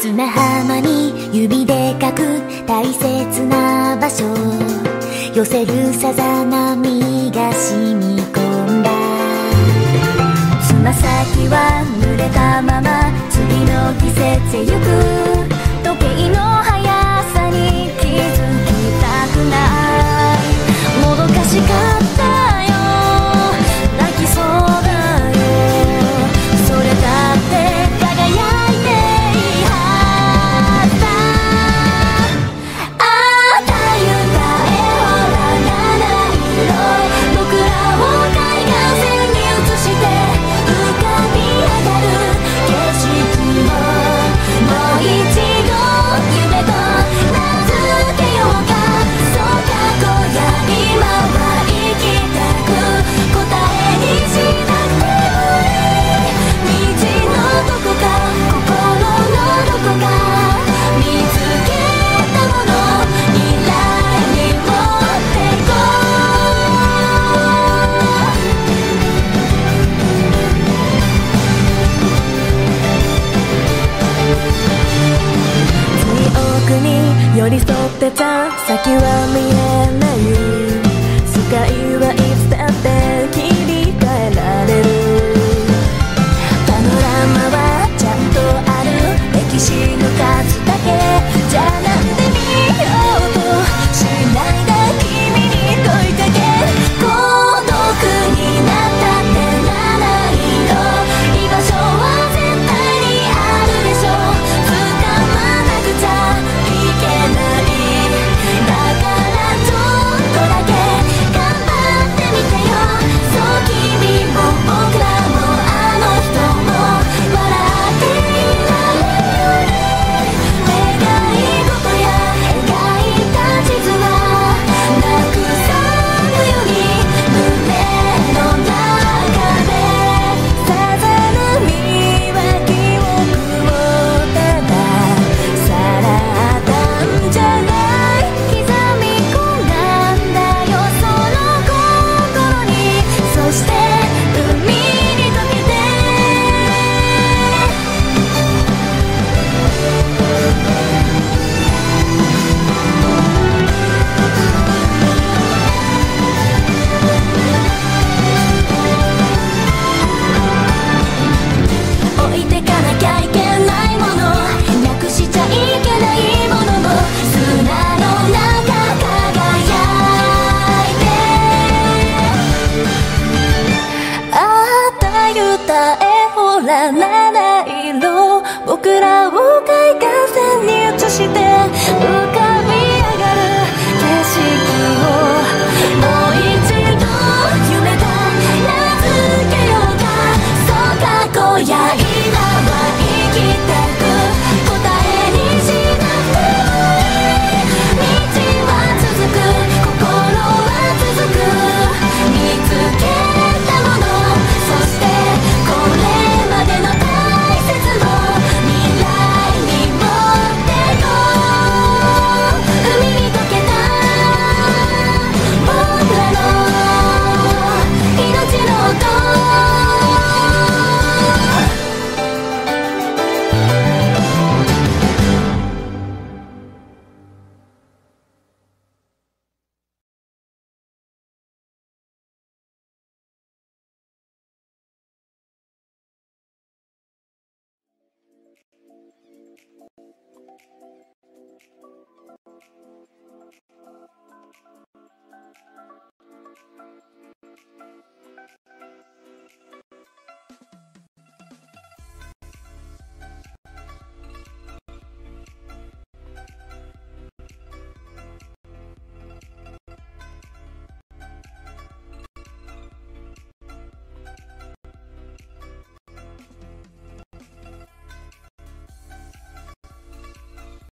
砂浜に指で書く大切な場所。寄せるさざ波が染み込んだ。つま先は濡れたまま次の季節へ行く。you around me 歌えほらな Música